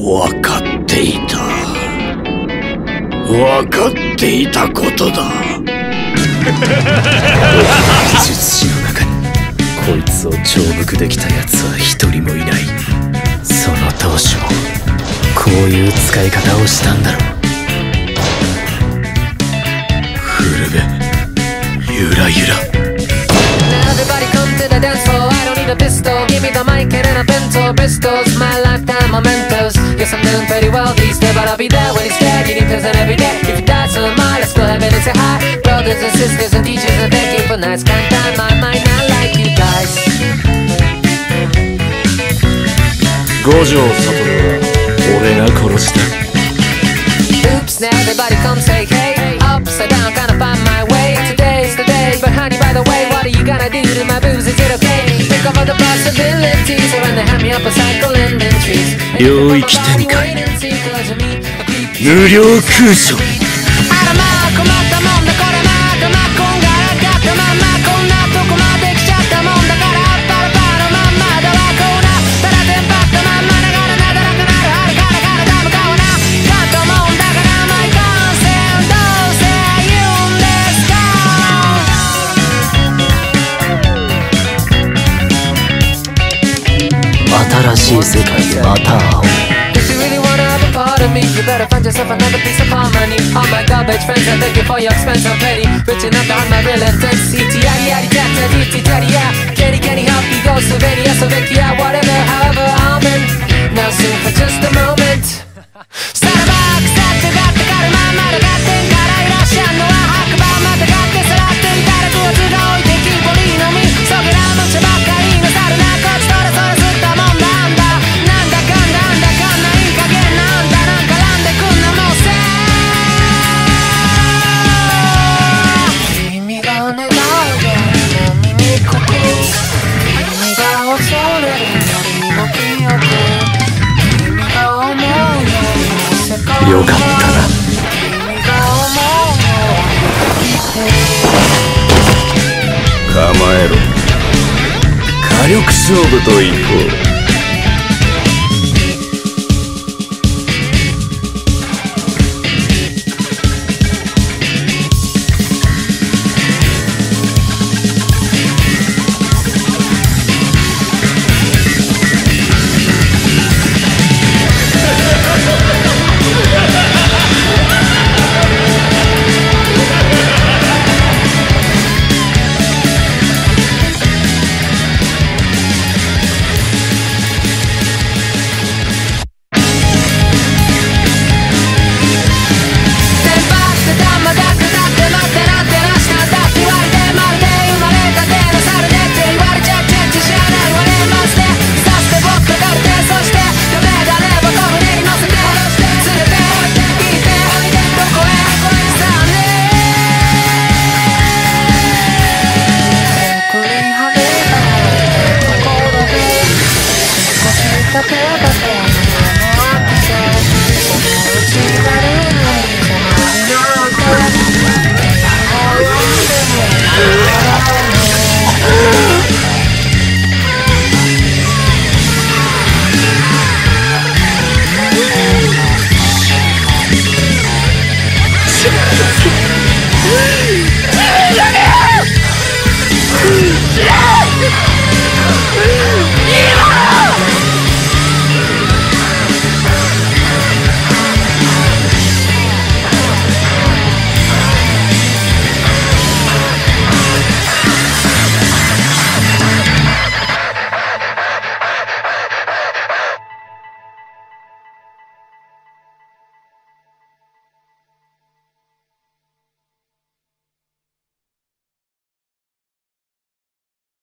分かっていた分かっていたことだ技術師の中にこいつを重複できた奴は一人もいないその当初もこういう使い方をしたんだろう古べゆらゆら Everybody come to the dance floor. I don't need a pistol. Give me the mic and a pencil. Pistols, my lifetime mementos. Yes, I'm doing pretty well these days, but I'll be there when it's dead. Eating present every day. If you die, so am I. Let's go ahead and say hi. Brothers and sisters and teachers and thank you for nice kind time. I might not like you guys. 五条悟は俺が殺した Oops, now everybody come say hey. Upside down, gotta find my way. Today's the day, but honey, by the way, what are you gonna do to my booze? Is it okay? Think of all the possibilities. When they hand me up a cycle and then trees. 領域展開。無料空所 music is about time. If you really wanna have a part of me, you better find yourself another piece of harmony. All my garbage friends, are thank you for your expensive already. Rich enough to hide my real intensity. Yaddy yaddy yaddy yaddy yaddy yaddy yaddy yaddy yaddy yaddy yaddy yaddy yaddy yaddy yaddy yaddy yaddy yaddy よかったな。構えろ。火力勝負といこう。